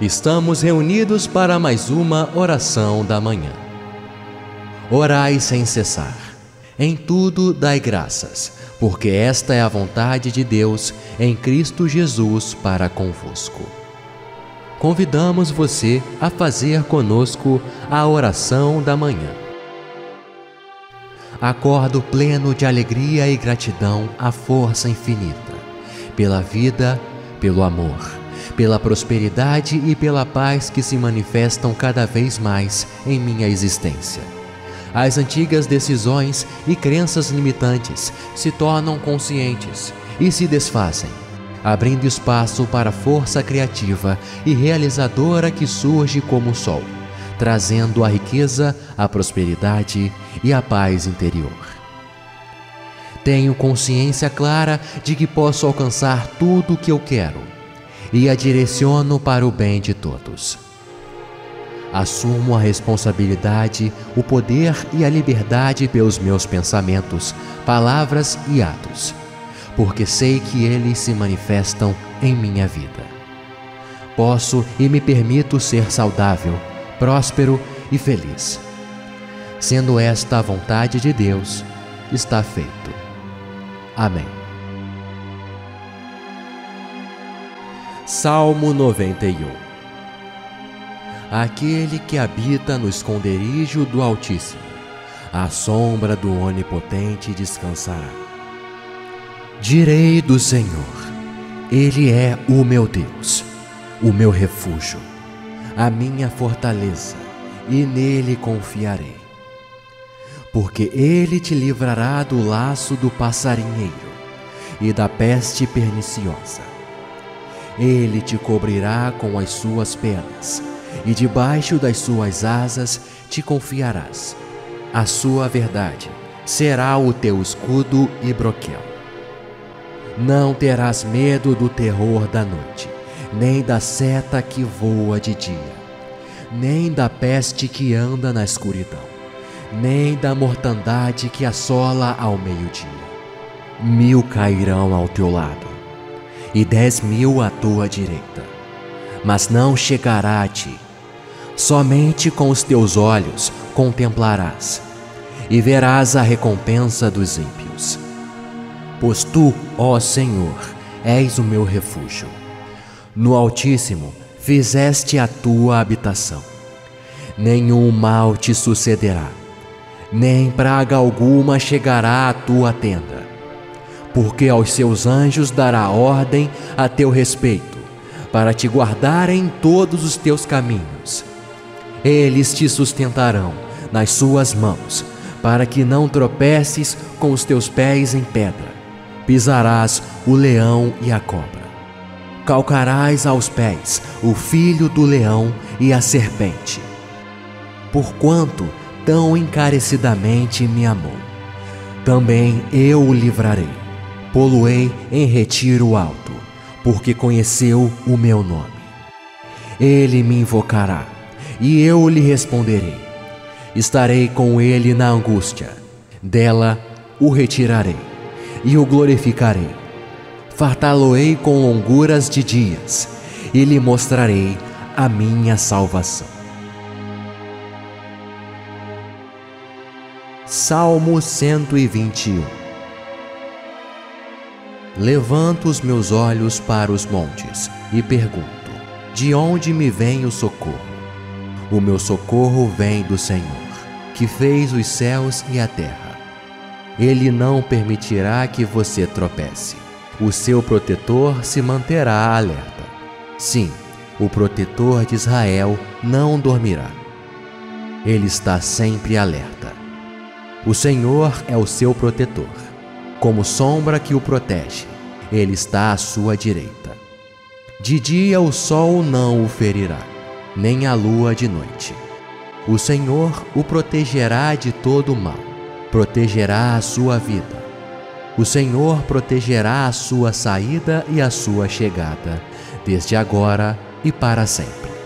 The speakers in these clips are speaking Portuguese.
Estamos reunidos para mais uma oração da manhã. Orai sem cessar. Em tudo dai graças, porque esta é a vontade de Deus em Cristo Jesus para convosco. Convidamos você a fazer conosco a oração da manhã. Acordo pleno de alegria e gratidão à força infinita, pela vida, pelo amor pela prosperidade e pela paz que se manifestam cada vez mais em minha existência. As antigas decisões e crenças limitantes se tornam conscientes e se desfazem, abrindo espaço para a força criativa e realizadora que surge como o sol, trazendo a riqueza, a prosperidade e a paz interior. Tenho consciência clara de que posso alcançar tudo o que eu quero e a direciono para o bem de todos. Assumo a responsabilidade, o poder e a liberdade pelos meus pensamentos, palavras e atos, porque sei que eles se manifestam em minha vida. Posso e me permito ser saudável, próspero e feliz. Sendo esta a vontade de Deus, está feito. Amém. Salmo 91 Aquele que habita no esconderijo do Altíssimo, à sombra do Onipotente descansará. Direi do Senhor, Ele é o meu Deus, o meu refúgio, a minha fortaleza, e nele confiarei. Porque Ele te livrará do laço do passarinheiro e da peste perniciosa ele te cobrirá com as suas penas, e debaixo das suas asas te confiarás. A sua verdade será o teu escudo e broquel. Não terás medo do terror da noite, nem da seta que voa de dia, nem da peste que anda na escuridão, nem da mortandade que assola ao meio-dia. Mil cairão ao teu lado e dez mil à tua direita, mas não chegará a ti. Somente com os teus olhos contemplarás e verás a recompensa dos ímpios. Pois tu, ó Senhor, és o meu refúgio. No Altíssimo fizeste a tua habitação. Nenhum mal te sucederá, nem praga alguma chegará à tua tenda porque aos seus anjos dará ordem a teu respeito, para te guardarem em todos os teus caminhos. Eles te sustentarão nas suas mãos, para que não tropeces com os teus pés em pedra. Pisarás o leão e a cobra. Calcarás aos pés o filho do leão e a serpente. Porquanto tão encarecidamente me amou, também eu o livrarei poluei em retiro alto, porque conheceu o meu nome. Ele me invocará, e eu lhe responderei. Estarei com ele na angústia, dela o retirarei e o glorificarei. Fartá-lo-ei com longuras de dias, e lhe mostrarei a minha salvação. Salmo 121 Levanto os meus olhos para os montes e pergunto: De onde me vem o socorro? O meu socorro vem do Senhor, que fez os céus e a terra. Ele não permitirá que você tropece. O seu protetor se manterá alerta. Sim, o protetor de Israel não dormirá. Ele está sempre alerta. O Senhor é o seu protetor como sombra que o protege. Ele está à sua direita. De dia o sol não o ferirá, nem a lua de noite. O Senhor o protegerá de todo o mal, protegerá a sua vida. O Senhor protegerá a sua saída e a sua chegada, desde agora e para sempre.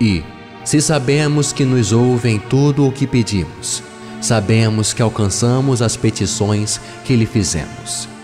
E, se sabemos que nos ouve em tudo o que pedimos, sabemos que alcançamos as petições que lhe fizemos.